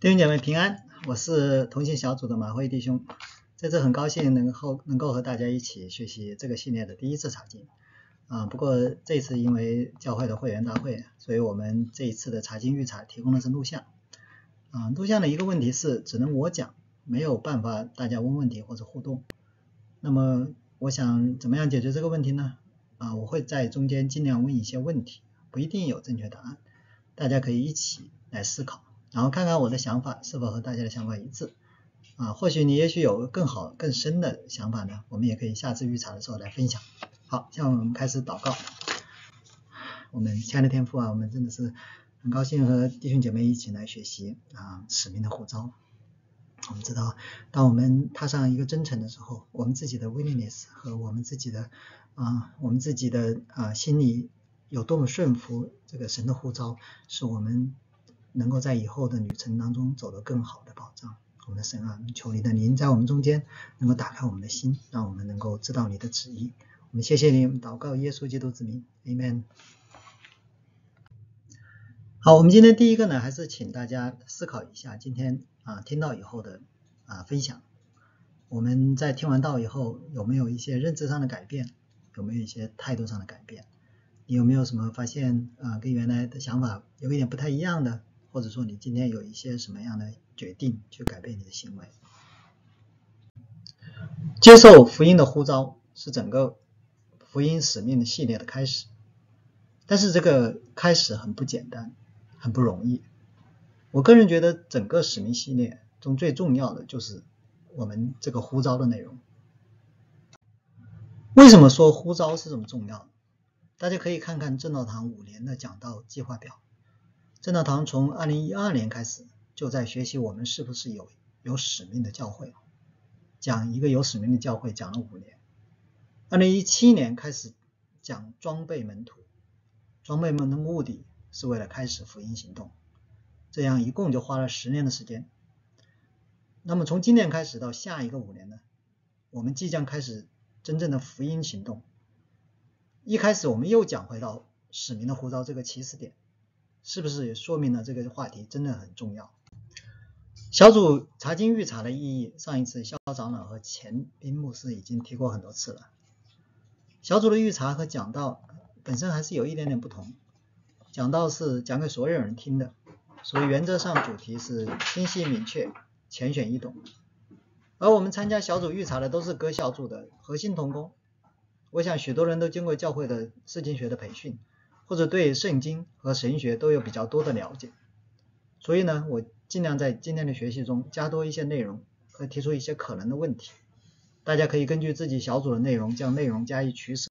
弟兄姐妹平安，我是同行小组的马辉弟兄，在这很高兴能够能够和大家一起学习这个系列的第一次查经啊。不过这次因为教会的会员大会，所以我们这一次的查经预查提供的是录像啊。录像的一个问题是只能我讲，没有办法大家问问题或者互动。那么我想怎么样解决这个问题呢？啊，我会在中间尽量问一些问题，不一定有正确答案，大家可以一起来思考。然后看看我的想法是否和大家的想法一致啊？或许你也许有更好更深的想法呢，我们也可以下次预查的时候来分享。好，现在我们开始祷告。我们亲爱的天父啊，我们真的是很高兴和弟兄姐妹一起来学习啊使命的呼召。我们知道，当我们踏上一个征程的时候，我们自己的 willingness 和我们自己的啊我们自己的啊心里有多么顺服这个神的呼召，是我们。能够在以后的旅程当中走得更好的保障，我们的神啊，求你的灵在我们中间能够打开我们的心，让我们能够知道你的旨意。我们谢谢你，祷告耶稣基督之名，Amen。好，我们今天第一个呢，还是请大家思考一下今天啊听到以后的啊分享。我们在听完道以后，有没有一些认知上的改变？有没有一些态度上的改变？你有没有什么发现啊，跟原来的想法有一点不太一样的？或者说你今天有一些什么样的决定去改变你的行为？接受福音的呼召是整个福音使命的系列的开始，但是这个开始很不简单，很不容易。我个人觉得整个使命系列中最重要的就是我们这个呼召的内容。为什么说呼召是这么重要？大家可以看看正道堂五年的讲道计划表。正道堂从二零一二年开始就在学习我们是不是有有使命的教会，讲一个有使命的教会讲了五年。二零一七年开始讲装备门徒，装备门的目的是为了开始福音行动，这样一共就花了十年的时间。那么从今年开始到下一个五年呢，我们即将开始真正的福音行动。一开始我们又讲回到使命的呼召这个起始点。是不是也说明了这个话题真的很重要？小组查经预查的意义，上一次肖长老和钱斌牧师已经提过很多次了。小组的预查和讲道本身还是有一点点不同，讲道是讲给所有人听的，所以原则上主题是清晰明确、浅显易懂。而我们参加小组预查的都是各小组的核心同工，我想许多人都经过教会的圣经学的培训。或者对圣经和神学都有比较多的了解，所以呢，我尽量在今天的学习中加多一些内容和提出一些可能的问题，大家可以根据自己小组的内容将内容加以取舍。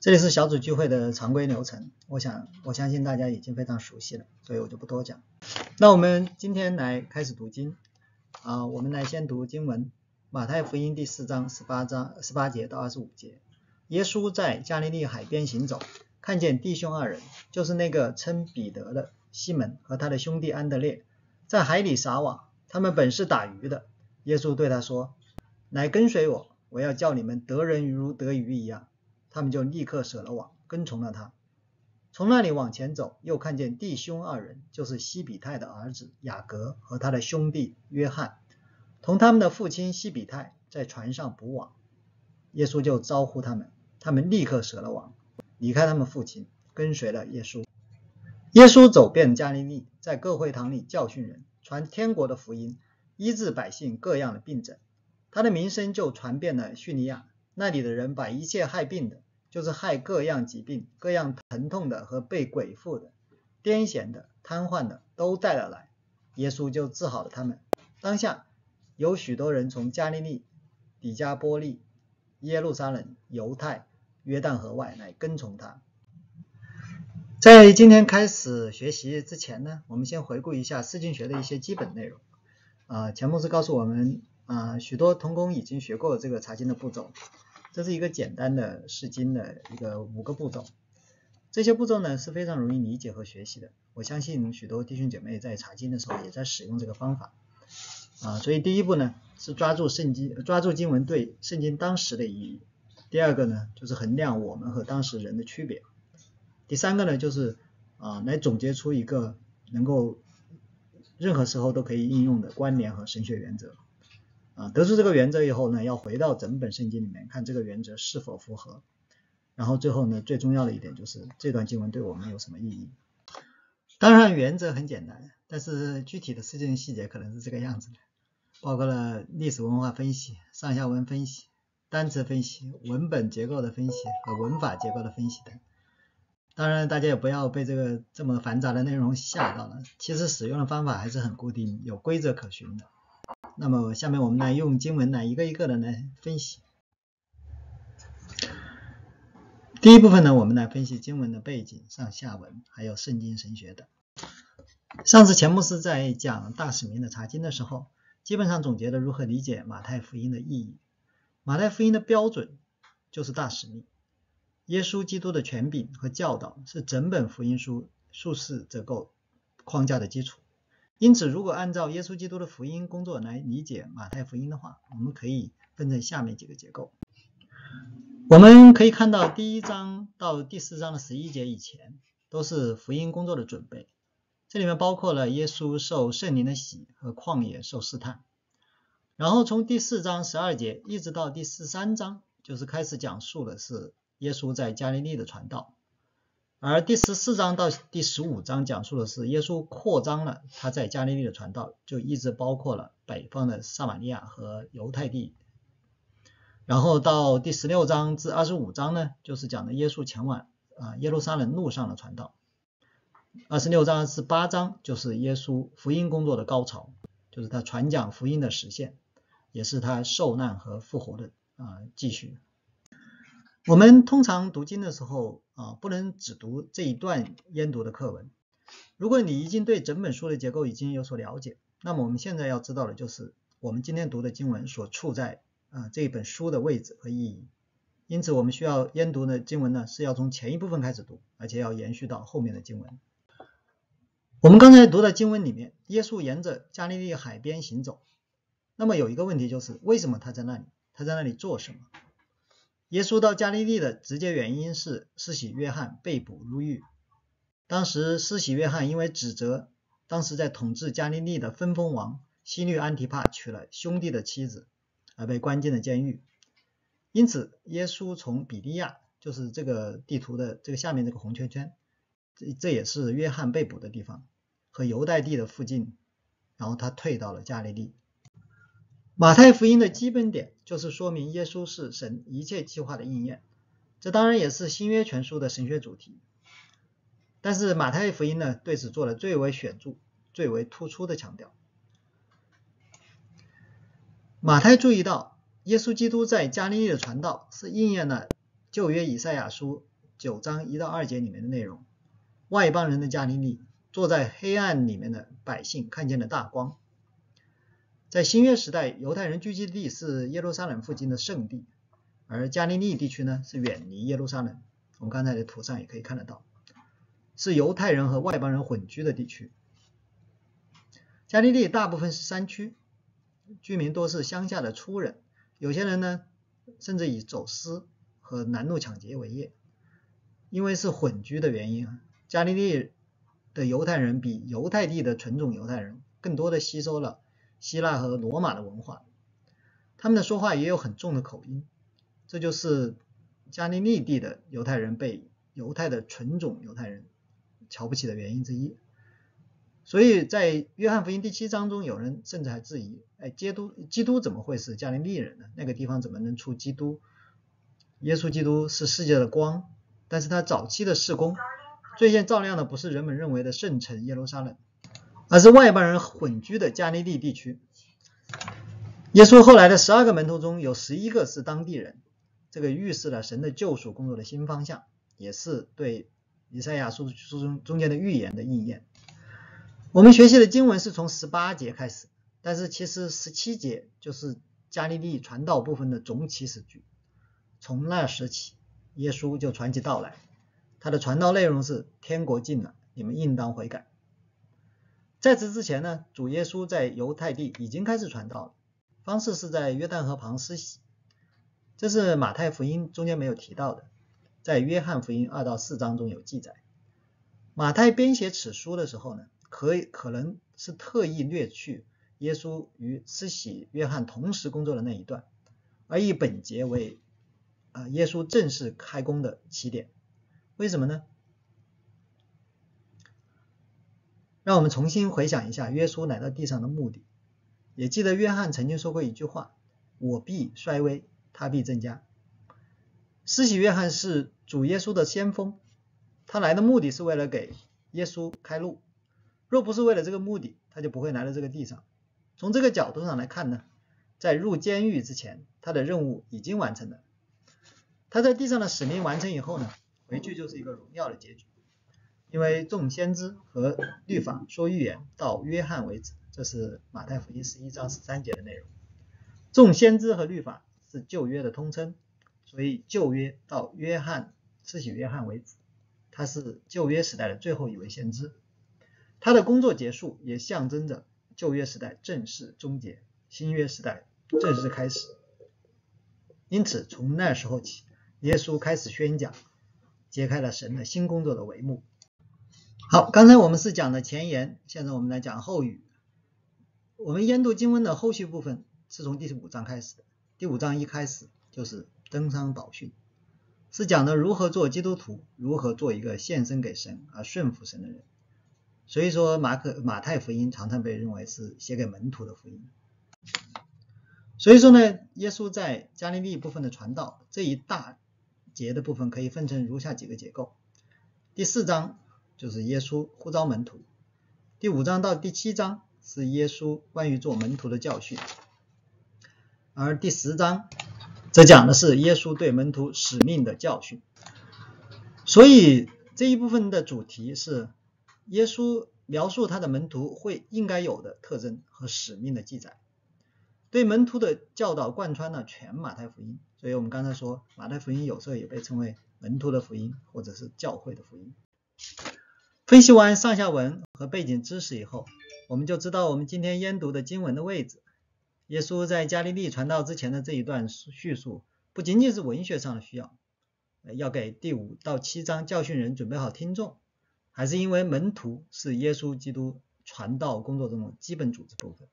这里是小组聚会的常规流程，我想我相信大家已经非常熟悉了，所以我就不多讲。那我们今天来开始读经啊，我们来先读经文，马太福音第四章十八章十八节到二十五节，耶稣在加利利海边行走。看见弟兄二人，就是那个称彼得的西门和他的兄弟安德烈，在海里撒网。他们本是打鱼的。耶稣对他说：“来跟随我，我要叫你们得人如得鱼一样。”他们就立刻舍了网，跟从了他。从那里往前走，又看见弟兄二人，就是西比泰的儿子雅各和他的兄弟约翰，同他们的父亲西比泰在船上捕网。耶稣就招呼他们，他们立刻舍了网。离开他们父亲，跟随了耶稣。耶稣走遍加利利，在各会堂里教训人，传天国的福音，医治百姓各样的病症。他的名声就传遍了叙利亚。那里的人把一切害病的，就是害各样疾病、各样疼痛的和被鬼附的、癫痫的、瘫痪的，都带了来。耶稣就治好了他们。当下有许多人从加利利、底加波利、耶路撒冷、犹太。约旦河外来跟从他。在今天开始学习之前呢，我们先回顾一下释经学的一些基本内容。啊，钱牧师告诉我们，啊，许多童工已经学过这个查经的步骤。这是一个简单的释经的一个五个步骤。这些步骤呢是非常容易理解和学习的。我相信许多弟兄姐妹在查经的时候也在使用这个方法。啊，所以第一步呢是抓住圣经，抓住经文对圣经当时的意义。第二个呢，就是衡量我们和当时人的区别。第三个呢，就是啊，来总结出一个能够任何时候都可以应用的关联和神学原则。啊，得出这个原则以后呢，要回到整本圣经里面看这个原则是否符合。然后最后呢，最重要的一点就是这段经文对我们有什么意义？当然原则很简单，但是具体的事件细节可能是这个样子的，包括了历史文化分析、上下文分析、单词分析、文本结构的分析和文法结构的分析等。当然大家也不要被这个这么繁杂的内容吓到了，其实使用的方法还是很固定，有规则可循的。那么下面我们来用经文来一个一个的来分析。第一部分呢，我们来分析经文的背景、上下文，还有圣经神学的。上次钱牧师在讲大使命的查经的时候，基本上总结了如何理解马太福音的意义。马太福音的标准就是大使命，耶稣基督的权柄和教导是整本福音书数式结构框架的基础。因此，如果按照耶稣基督的福音工作来理解马太福音的话，我们可以分成下面几个结构。我们可以看到，第一章到第四章的十一节以前，都是福音工作的准备。这里面包括了耶稣受圣灵的洗和旷野受试探。然后从第四章十二节一直到第十三章，就是开始讲述的是耶稣在加利利的传道。而第十四章到第十五章讲述的是耶稣扩张了他在加利利的传道，就一直包括了北方的撒玛利亚和犹太地。然后到第十六章至二十五章呢，就是讲的耶稣前往啊耶路撒冷路上的传道。二十六章至八章就是耶稣福音工作的高潮，就是他传讲福音的实现，也是他受难和复活的啊继续。我们通常读经的时候啊，不能只读这一段研读的课文。如果你已经对整本书的结构已经有所了解，那么我们现在要知道的就是我们今天读的经文所处在啊这一本书的位置和意义。因此，我们需要研读的经文呢，是要从前一部分开始读，而且要延续到后面的经文。我们刚才读的经文里面，耶稣沿着加利利海边行走。那么有一个问题就是，为什么他在那里？他在那里做什么？耶稣到加利利的直接原因是施洗约翰被捕入狱。当时施洗约翰因为指责当时在统治加利利的分封王西律安提帕娶了兄弟的妻子，而被关进了监狱。因此，耶稣从比利亚，就是这个地图的这个下面这个红圈圈，这这也是约翰被捕的地方，和犹太地的附近，然后他退到了加利利。马太福音的基本点就是说明耶稣是神一切计划的应验，这当然也是新约全书的神学主题。但是马太福音呢，对此做了最为显著、最为突出的强调。马太注意到，耶稣基督在加利利的传道是应验了旧约以赛亚书九章一到二节里面的内容：外邦人的加利利，坐在黑暗里面的百姓看见了大光。在新约时代，犹太人聚集地是耶路撒冷附近的圣地，而加利利地区呢是远离耶路撒冷。我们刚才的图上也可以看得到，是犹太人和外邦人混居的地区。加利利大部分是山区，居民多是乡下的粗人，有些人呢甚至以走私和拦路抢劫为业。因为是混居的原因啊，加利利的犹太人比犹太地的纯种犹太人更多的吸收了。希腊和罗马的文化，他们的说话也有很重的口音，这就是加利利地的犹太人被犹太的纯种犹太人瞧不起的原因之一。所以在约翰福音第七章中，有人甚至还质疑：哎，基督基督怎么会是加利利人呢？那个地方怎么能出基督？耶稣基督是世界的光，但是他早期的事工，最先照亮的不是人们认为的圣城耶路撒冷。而是外邦人混居的加利利地区。耶稣后来的十二个门徒中有十一个是当地人，这个预示了神的救赎工作的新方向，也是对以赛亚书书中中间的预言的应验。我们学习的经文是从十八节开始，但是其实十七节就是加利利传道部分的总起始句。从那时起，耶稣就传起道来，他的传道内容是：天国近了，你们应当悔改。在此之前呢，主耶稣在犹太地已经开始传道了，方式是在约旦河旁施洗，这是马太福音中间没有提到的，在约翰福音二到四章中有记载。马太编写此书的时候呢，可可能是特意略去耶稣与施洗约翰同时工作的那一段，而以本节为啊耶稣正式开工的起点。为什么呢？让我们重新回想一下耶稣来到地上的目的。也记得约翰曾经说过一句话：“我必衰微，他必增加。”施洗约翰是主耶稣的先锋，他来的目的是为了给耶稣开路。若不是为了这个目的，他就不会来到这个地上。从这个角度上来看呢，在入监狱之前，他的任务已经完成了。他在地上的使命完成以后呢，回去就是一个荣耀的结局。因为众先知和律法说预言到约翰为止，这是马太福音十一章十三节的内容。众先知和律法是旧约的通称，所以旧约到约翰慈禧约翰为止，他是旧约时代的最后一位先知。他的工作结束，也象征着旧约时代正式终结，新约时代正式开始。因此，从那时候起，耶稣开始宣讲，揭开了神的新工作的帷幕。好，刚才我们是讲的前言，现在我们来讲后语。我们研读经文的后续部分是从第五章开始的。第五章一开始就是登山宝训，是讲的如何做基督徒，如何做一个献身给神而顺服神的人。所以说，马可、马太福音常常被认为是写给门徒的福音。所以说呢，耶稣在加利利部分的传道这一大节的部分可以分成如下几个结构。第四章。就是耶稣呼召门徒，第五章到第七章是耶稣关于做门徒的教训，而第十章则讲的是耶稣对门徒使命的教训。所以这一部分的主题是耶稣描述他的门徒会应该有的特征和使命的记载，对门徒的教导贯穿了全马太福音。所以我们刚才说马太福音有时候也被称为门徒的福音，或者是教会的福音。分析完上下文和背景知识以后，我们就知道我们今天研读的经文的位置。耶稣在加利利传道之前的这一段叙述，不仅仅是文学上的需要，要给第五到七章教训人准备好听众，还是因为门徒是耶稣基督传道工作中的基本组织部分。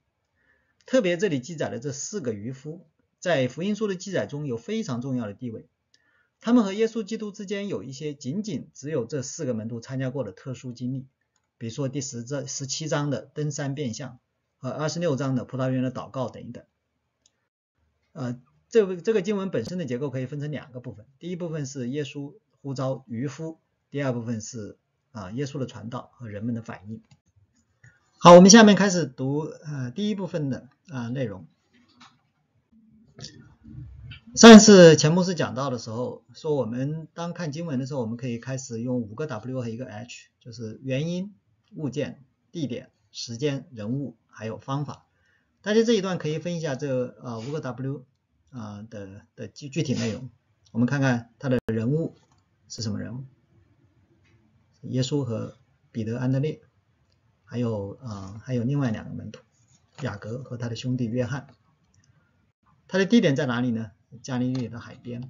特别这里记载的这四个渔夫，在福音书的记载中有非常重要的地位。他们和耶稣基督之间有一些仅仅只有这四个门徒参加过的特殊经历，比如说第十章、十七章的登山变相和二十六章的葡萄园的祷告等一等。呃，这个这个经文本身的结构可以分成两个部分，第一部分是耶稣呼召渔夫，第二部分是啊耶稣的传道和人们的反应。好，我们下面开始读呃第一部分的啊内容。上一次钱牧师讲到的时候，说我们当看经文的时候，我们可以开始用五个 W 和一个 H，就是原因、物件、地点、时间、人物，还有方法。大家这一段可以分一下这呃五个 W 啊的的具具体内容。我们看看他的人物是什么人物？耶稣和彼得、安德烈，还有啊还有另外两个门徒雅各和他的兄弟约翰。他的地点在哪里呢？加利利的海边，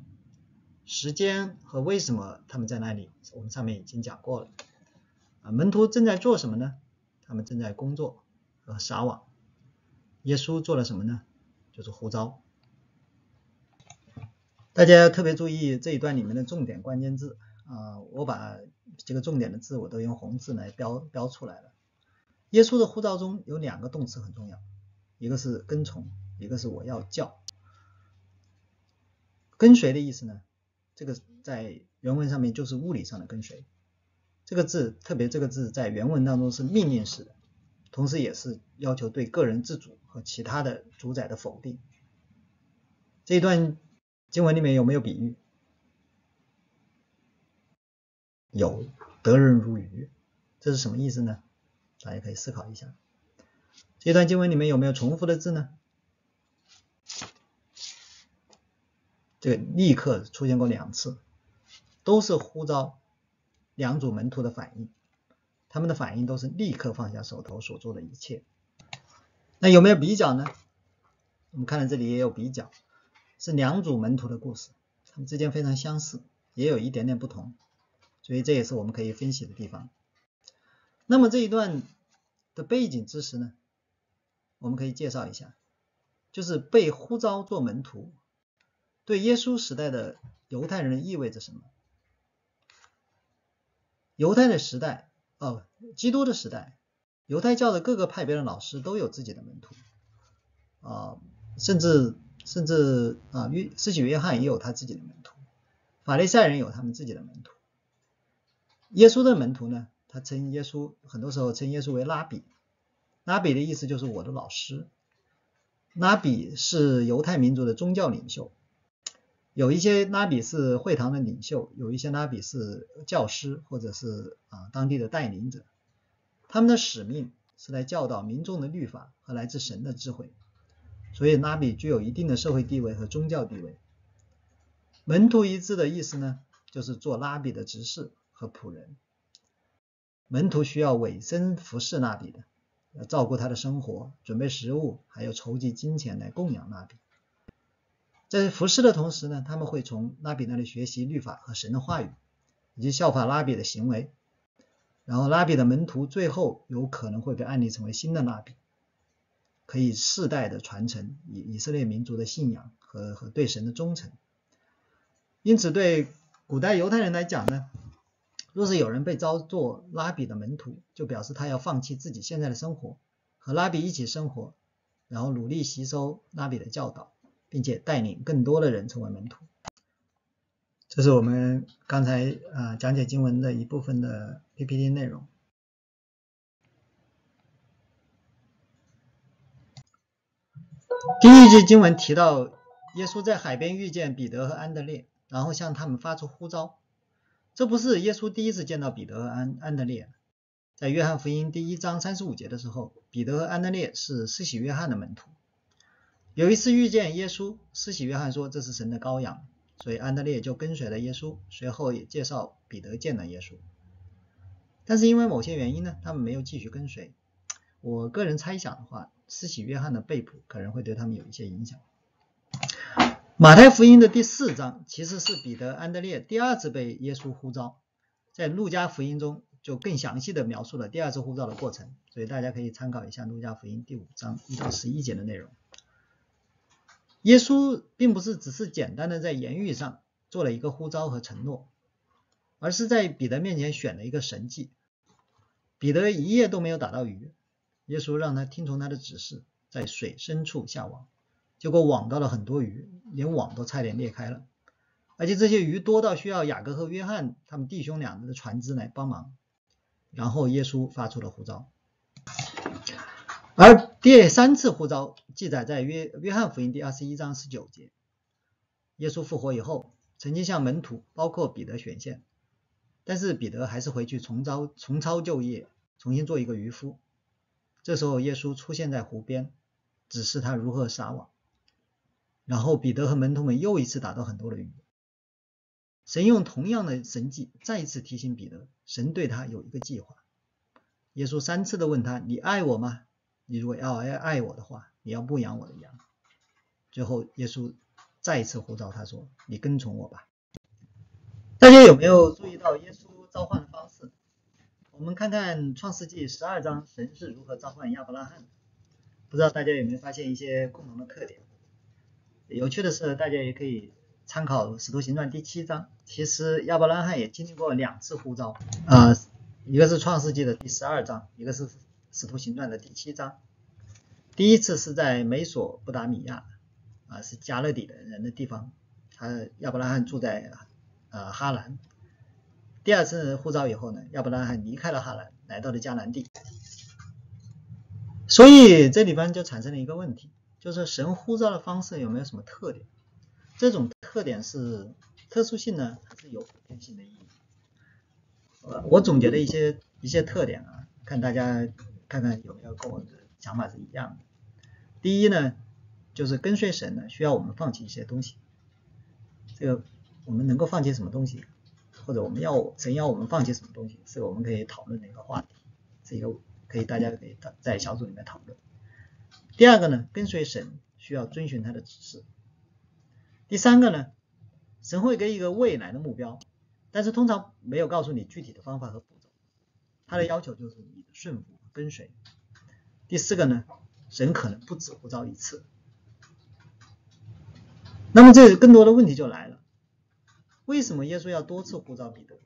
时间和为什么他们在那里，我们上面已经讲过了。啊，门徒正在做什么呢？他们正在工作和撒网。耶稣做了什么呢？就是呼召。大家特别注意这一段里面的重点关键字啊，我把几个重点的字我都用红字来标标出来了。耶稣的呼召中有两个动词很重要，一个是跟从，一个是我要叫。跟随的意思呢？这个在原文上面就是物理上的跟随。这个字特别，这个字在原文当中是命令式的，同时也是要求对个人自主和其他的主宰的否定。这一段经文里面有没有比喻？有，得人如鱼，这是什么意思呢？大家可以思考一下。这段经文里面有没有重复的字呢？这个立刻出现过两次，都是呼召两组门徒的反应，他们的反应都是立刻放下手头所做的一切。那有没有比较呢？我们看到这里也有比较，是两组门徒的故事，他们之间非常相似，也有一点点不同，所以这也是我们可以分析的地方。那么这一段的背景知识呢，我们可以介绍一下，就是被呼召做门徒，对耶稣时代的犹太人意味着什么？犹太的时代，哦，基督的时代，犹太教的各个派别的老师都有自己的门徒，啊，甚至甚至啊，约施洗约翰也有他自己的门徒，法利赛人有他们自己的门徒，耶稣的门徒呢，他称耶稣很多时候称耶稣为拉比，拉比的意思就是我的老师，拉比是犹太民族的宗教领袖。有一些拉比是会堂的领袖，有一些拉比是教师或者是啊当地的带领者，他们的使命是来教导民众的律法和来自神的智慧，所以拉比具有一定的社会地位和宗教地位。门徒一致的意思呢，就是做拉比的执事和仆人。门徒需要委身服侍拉比的，要照顾他的生活，准备食物，还有筹集金钱来供养拉比。在服侍的同时呢，他们会从拉比那里学习律法和神的话语，以及效法拉比的行为。然后拉比的门徒最后有可能会被安立成为新的拉比，可以世代的传承以以色列民族的信仰和和对神的忠诚。因此，对古代犹太人来讲呢，若是有人被招做拉比的门徒，就表示他要放弃自己现在的生活，和拉比一起生活，然后努力吸收拉比的教导。并且带领更多的人成为门徒，这是我们刚才啊讲解经文的一部分的 PPT 内容。第一句经文提到，耶稣在海边遇见彼得和安德烈，然后向他们发出呼召。这不是耶稣第一次见到彼得和安安德烈，在约翰福音第一章三十五节的时候，彼得和安德烈是施洗约翰的门徒。有一次遇见耶稣，施洗约翰说这是神的羔羊，所以安德烈就跟随了耶稣，随后也介绍彼得见了耶稣。但是因为某些原因呢，他们没有继续跟随。我个人猜想的话，施洗约翰的被捕可能会对他们有一些影响。马太福音的第四章其实是彼得、安德烈第二次被耶稣呼召，在路加福音中就更详细的描述了第二次呼召的过程，所以大家可以参考一下路加福音第五章一到十一节的内容。耶稣并不是只是简单的在言语上做了一个呼召和承诺，而是在彼得面前选了一个神迹。彼得一夜都没有打到鱼，耶稣让他听从他的指示，在水深处下网，结果网到了很多鱼，连网都差点裂开了，而且这些鱼多到需要雅各和约翰他们弟兄两人的船只来帮忙。然后耶稣发出了呼召。而第三次呼召记载在约约翰福音第二十一章十九节。耶稣复活以后，曾经向门徒，包括彼得显现，但是彼得还是回去重招重操旧业，重新做一个渔夫。这时候耶稣出现在湖边，指示他如何撒网。然后彼得和门徒们又一次打到很多的鱼。神用同样的神迹再一次提醒彼得，神对他有一个计划。耶稣三次的问他：“你爱我吗？”你如果要爱我的话，你要牧养我的羊。最后，耶稣再一次呼召他说：“你跟从我吧。”大家有没有注意到耶稣召唤的方式？我们看看创世纪十二章，神是如何召唤亚伯拉罕。不知道大家有没有发现一些共同的特点？有趣的是，大家也可以参考使徒行传第七章。其实亚伯拉罕也经历过两次呼召啊，一个是创世纪的第十二章，一个是。使徒行传的第七章，第一次是在美索不达米亚，啊，是加勒底的人的地方，他亚伯拉罕住在啊哈兰。第二次呼召以后呢，亚伯拉罕离开了哈兰，来到了迦南地。所以这里边就产生了一个问题，就是神呼召的方式有没有什么特点？这种特点是特殊性呢，还是有普遍性的意义？呃，我总结了一些一些特点啊，看大家。看看有没有跟我的想法是一样的。第一呢，就是跟随神呢，需要我们放弃一些东西。这个我们能够放弃什么东西，或者我们要神要我们放弃什么东西，是我们可以讨论的一个话题，是一个可以大家可以在小组里面讨论。第二个呢，跟随神需要遵循他的指示。第三个呢，神会给一个未来的目标，但是通常没有告诉你具体的方法和。他的要求就是你的顺服。跟随，第四个呢，神可能不止呼召一次。那么这更多的问题就来了，为什么耶稣要多次呼召彼得？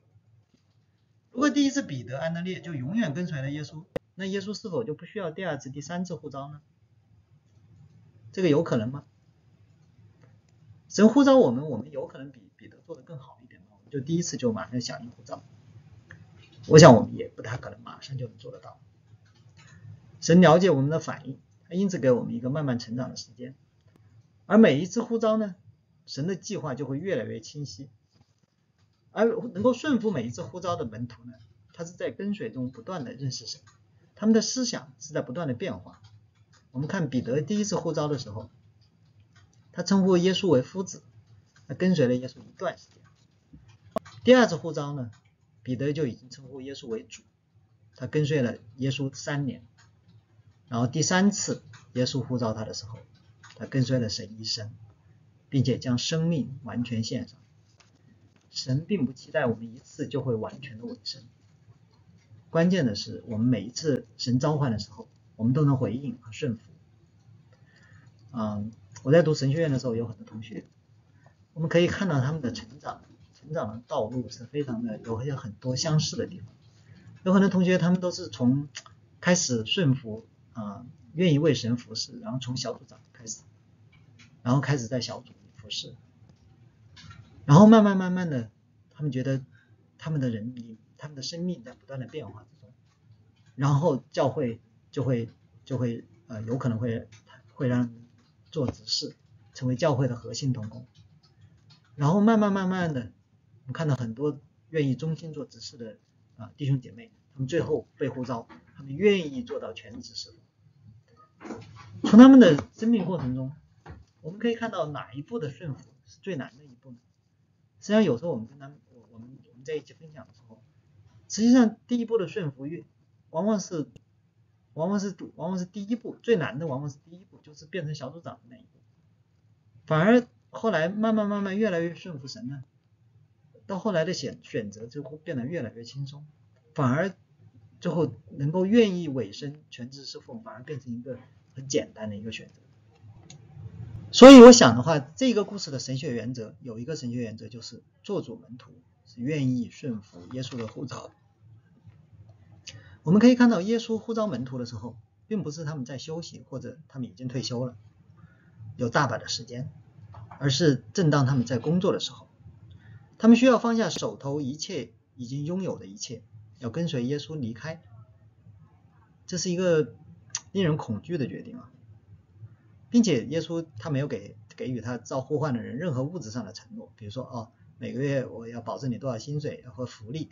如果第一次彼得安德烈就永远跟随了耶稣，那耶稣是否就不需要第二次、第三次呼召呢？这个有可能吗？神呼召我们，我们有可能比彼得做的更好一点吗？我们就第一次就马上响应呼召？我想我们也不太可能马上就能做得到。神了解我们的反应，他因此给我们一个慢慢成长的时间。而每一次呼召呢，神的计划就会越来越清晰。而能够顺服每一次呼召的门徒呢，他是在跟随中不断的认识神，他们的思想是在不断的变化。我们看彼得第一次呼召的时候，他称呼耶稣为夫子，他跟随了耶稣一段时间。第二次呼召呢，彼得就已经称呼耶稣为主，他跟随了耶稣三年。然后第三次耶稣呼召他的时候，他跟随了神一生，并且将生命完全献上。神并不期待我们一次就会完全的委身，关键的是我们每一次神召唤的时候，我们都能回应和顺服。嗯，我在读神学院的时候，有很多同学，我们可以看到他们的成长，成长的道路是非常的有有很多相似的地方。有很多同学他们都是从开始顺服啊，愿意为神服侍，然后从小组长开始，然后开始在小组里服侍。然后慢慢慢慢的，他们觉得他们的人里，他们的生命在不断的变化之中，然后教会就会就会呃有可能会会让做执事，成为教会的核心同工。然后慢慢慢慢的，我们看到很多愿意忠心做执事的啊弟兄姐妹，他们最后被呼召，他们愿意做到全职侍奉。从他们的生命过程中，我们可以看到哪一步的顺服是最难的一步呢？实际上，有时候我们跟他们，我我们我们在一起分享的时候，实际上第一步的顺服越，往往是，往往是往往是第一步最难的，往往是第一步，就是变成小组长的那一步。反而后来慢慢慢慢越来越顺服神呢，到后来的选选择就会变得越来越轻松，反而最后能够愿意委身全职侍奉，反而变成一个很简单的一个选择。所以我想的话，这个故事的神学原则有一个神学原则，就是做主门徒是愿意顺服耶稣的呼召。我们可以看到，耶稣呼召门徒的时候，并不是他们在休息或者他们已经退休了，有大把的时间，而是正当他们在工作的时候，他们需要放下手头一切已经拥有的一切，要跟随耶稣离开。这是一个 令人恐惧的决定啊！并且耶稣他没有给给予他造呼唤的人任何物质上的承诺，比如说哦每个月我要保证你多少薪水和福利。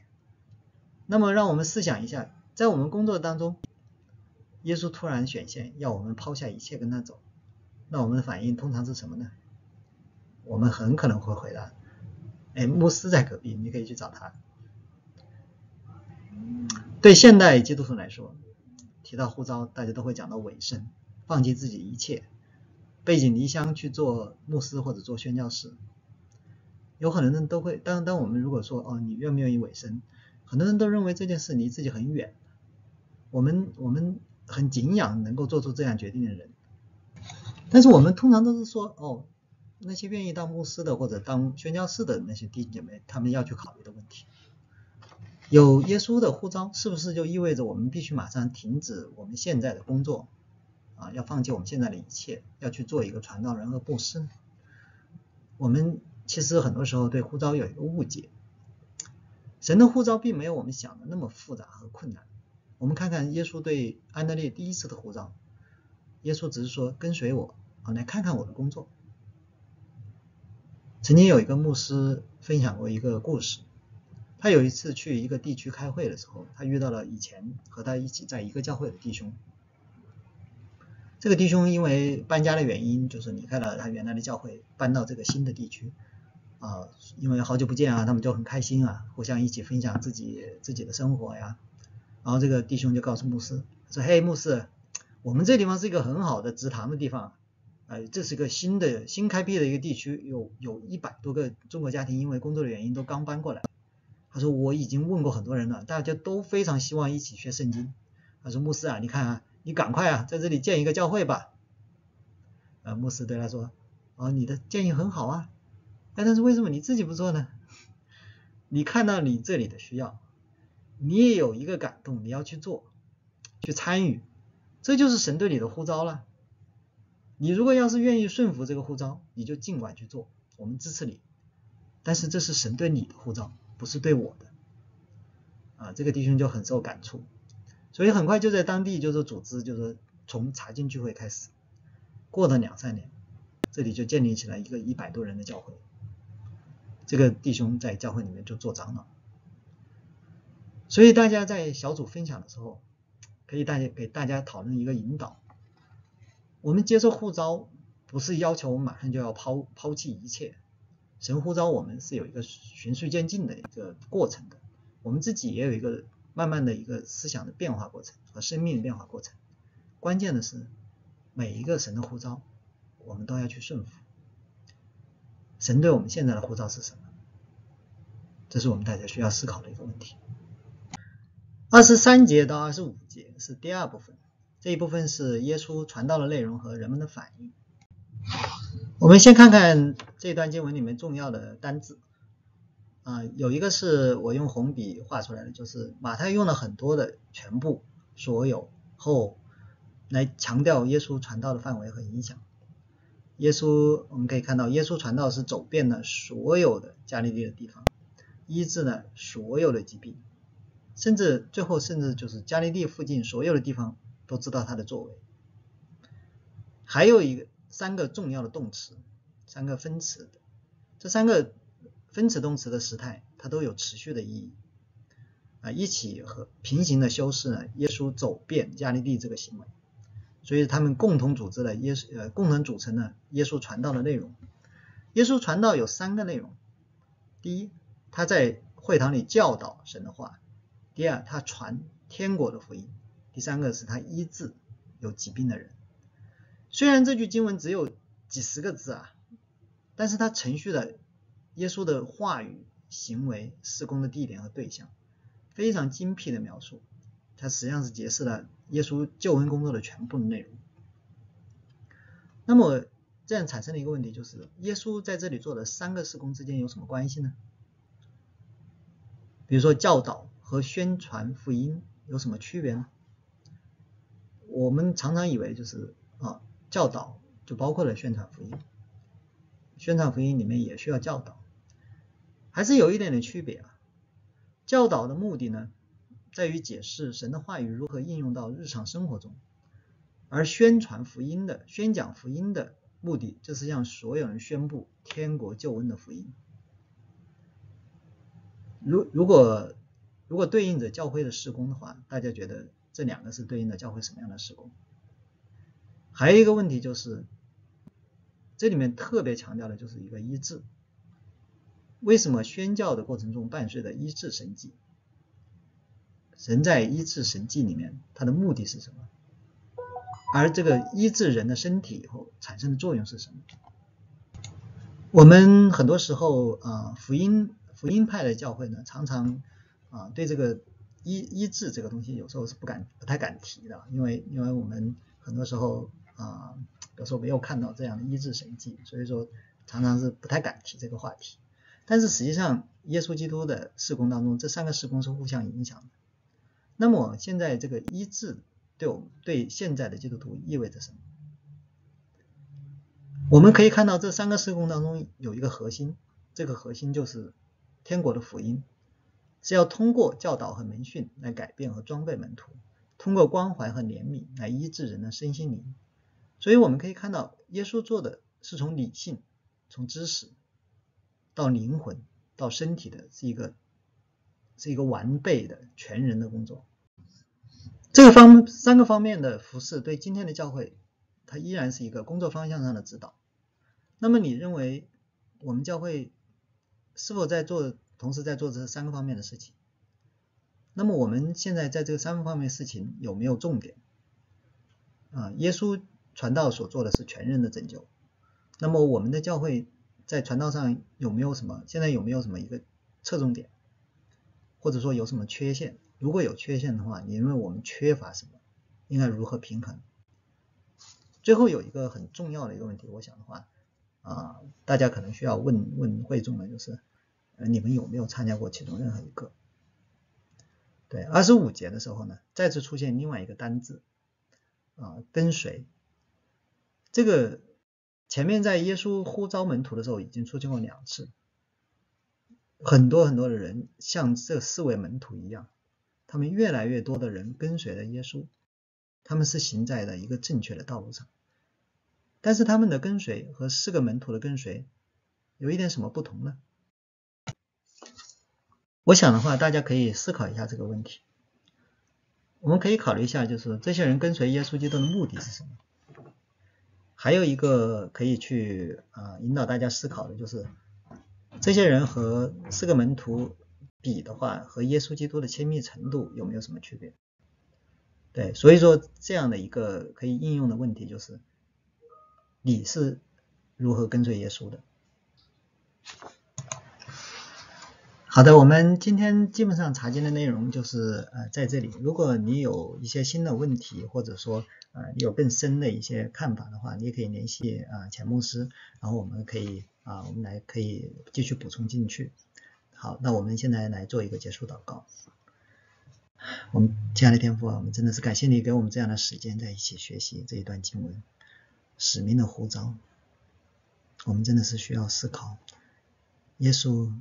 那么让我们试想一下，在我们工作当中，耶稣突然显现要我们抛下一切跟他走，那我们的反应通常是什么呢？我们很可能会回答：哎，牧师在隔壁，你可以去找他。对现代基督徒来说，提到呼召，大家都会讲到委身，放弃自己一切。背井离乡去做牧师或者做宣教士，有很多人都会。当当我们如果说哦，你愿不愿意委身？很多人都认为这件事离自己很远。我们我们很敬仰能够做出这样决定的人，但是我们通常都是说哦，那些愿意当牧师的或者当宣教士的那些弟兄姐妹，他们要去考虑的问题。有耶稣的呼召，是不是就意味着我们必须马上停止我们现在的工作？啊，要放弃我们现在的一切，要去做一个传道人和布施。我们其实很多时候对呼召有一个误解，神的呼召并没有我们想的那么复杂和困难。我们看看耶稣对安德烈第一次的呼召，耶稣只是说跟随我，啊，来看看我的工作。曾经有一个牧师分享过一个故事，他有一次去一个地区开会的时候，他遇到了以前和他一起在一个教会的弟兄。这个弟兄因为搬家的原因，就是离开了他原来的教会，搬到这个新的地区啊。因为好久不见啊，他们就很开心啊，互相一起分享自己自己的生活呀。然后这个弟兄就告诉牧师说：“嘿，牧师，我们这地方是一个很好的植堂的地方，哎，这是一个新的新开辟的一个地区，有有一百多个中国家庭因为工作的原因都刚搬过来。他说我已经问过很多人了，大家都非常希望一起学圣经。他说牧师啊，你看啊。”你赶快啊，在这里建一个教会吧。呃，牧师对他说，哦，你的建议很好啊，哎，但是为什么你自己不做呢？你看到你这里的需要，你也有一个感动，你要去做，去参与，这就是神对你的呼召了。你如果要是愿意顺服这个护照，你就尽管去做，我们支持你。但是这是神对你的护照，不是对我的。啊，这个弟兄就很受感触，所以很快就在当地就是组织，就是从查经聚会开始，过了两三年，这里就建立起来一个一百多人的教会。这个弟兄在教会里面就做长老，所以大家在小组分享的时候，可以大家给大家讨论一个引导。我们接受呼召，不是要求我们马上就要抛抛弃一切，神呼召我们是有一个循序渐进的一个过程的。我们自己也有一个慢慢的一个思想的变化过程和生命的变化过程。关键的是每一个神的呼召，我们都要去顺服。神对我们现在的呼召是什么？这是我们大家需要思考的一个问题。二十三节到二十五节是第二部分，这一部分是耶稣传道的内容和人们的反应。我们先看看这段经文里面重要的单字。啊，有一个是我用红笔画出来的，就是马太用了很多的全部、所有、后来强调耶稣传道的范围和影响。耶稣我们可以看到，耶稣传道是走遍了所有的加利利的地方，医治了所有的疾病，甚至最后甚至就是加利利附近所有的地方都知道他的作为。还有一个三个重要的动词，三个分词，这三个。分词动词的时态，它都有持续的意义啊，一起和平行的修饰呢。耶稣走遍加利利这个行为，所以他们共同组织了耶稣呃，共同组成了耶稣传道的内容。耶稣传道有三个内容：第一，他在会堂里教导神的话；第二，他传天国的福音；第三个是他医治有疾病的人。虽然这句经文只有几十个字啊，但是它程序的。耶稣的话语、行为、施工的地点和对象，非常精辟的描述。它实际上是解释了耶稣救恩工作的全部的内容。那么，这样产生了一个问题，就是耶稣在这里做的三个施工之间有什么关系呢？比如说，教导和宣传福音有什么区别呢？我们常常以为就是啊，教导就包括了宣传福音，宣传福音里面也需要教导。还是有一点点区别啊。教导的目的呢，在于解释神的话语如何应用到日常生活中，而宣传福音的、宣讲福音的目的，就是向所有人宣布天国救恩的福音。如如果如果对应着教会的施工的话，大家觉得这两个是对应的教会什么样的施工？还有一个问题就是，这里面特别强调的就是一个医治。为什么宣教的过程中伴随着医治神迹？神在医治神迹里面，它的目的是什么？而这个医治人的身体以后产生的作用是什么？我们很多时候啊，福音福音派的教会呢，常常啊对这个医医治这个东西有时候是不敢不太敢提的，因为因为我们很多时候啊，有时候没有看到这样的医治神迹，所以说常常是不太敢提这个话题。但是实际上，耶稣基督的事工当中，这三个事工是互相影响的。那么现在这个医治对我们对现在的基督徒意味着什么？我们可以看到这三个事工当中有一个核心，这个核心就是天国的福音，是要通过教导和门训来改变和装备门徒，通过关怀和怜悯来医治人的身心灵。所以我们可以看到，耶稣做的是从理性、从知识。到灵魂，到身体的是一个是一个完备的全人的工作。这个方三个方面的服饰对今天的教会，它依然是一个工作方向上的指导。那么你认为我们教会是否在做同时在做这三个方面的事情？那么我们现在在这三个方面事情有没有重点？啊，耶稣传道所做的是全人的拯救。那么我们的教会？在传道上有没有什么？现在有没有什么一个侧重点，或者说有什么缺陷？如果有缺陷的话，你认为我们缺乏什么？应该如何平衡？最后有一个很重要的一个问题，我想的话，啊，大家可能需要问问会众的就是，你们有没有参加过其中任何一个？对，二十五节的时候呢，再次出现另外一个单字，啊，跟随。这个前面在耶稣呼召门徒的时候已经出现过两次，很多很多的人像这四位门徒一样，他们越来越多的人跟随了耶稣，他们是行在了一个正确的道路上。但是他们的跟随和四个门徒的跟随有一点什么不同呢？我想的话，大家可以思考一下这个问题。我们可以考虑一下，就是这些人跟随耶稣基督的目的是什么？还有一个可以去啊引导大家思考的，就是这些人和四个门徒比的话，和耶稣基督的亲密程度有没有什么区别？对，所以说这样的一个可以应用的问题就是，你是如何跟随耶稣的？好的，我们今天基本上查经的内容就是呃在这里。如果你有一些新的问题，或者说呃有更深的一些看法的话，你也可以联系啊钱牧师，然后我们可以啊我们来可以继续补充进去。好，那我们现在来做一个结束祷告。我们亲爱的天父啊，我们真的是感谢你给我们这样的时间在一起学习这一段经文，使命的呼召。我们真的是需要思考，耶稣。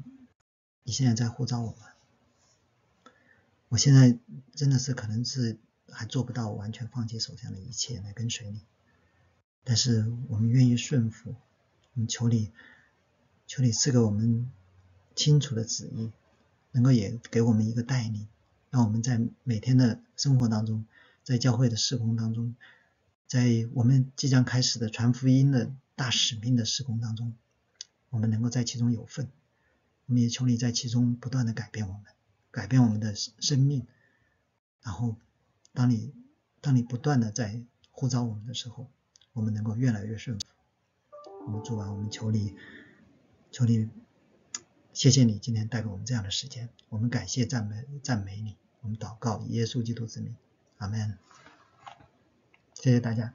你现在在呼召我们，我现在真的是可能是还做不到完全放弃手上的一切来跟随你，但是我们愿意顺服，我们求你，求你赐给我们清楚的旨意，能够也给我们一个带领，让我们在每天的生活当中，在教会的施工当中，在我们即将开始的传福音的大使命的施工当中，我们能够在其中有份。我们也求你在其中不断的改变我们，改变我们的生命。然后，当你当你不断的在呼召我们的时候，我们能够越来越顺服。我们主啊，我们求你，求你，谢谢你今天带给我们这样的时间。我们感谢赞美赞美你。我们祷告，耶稣基督之名，阿门。谢谢大家。